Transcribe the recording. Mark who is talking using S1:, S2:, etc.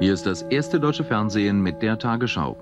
S1: Hier ist das erste deutsche Fernsehen mit der Tagesschau.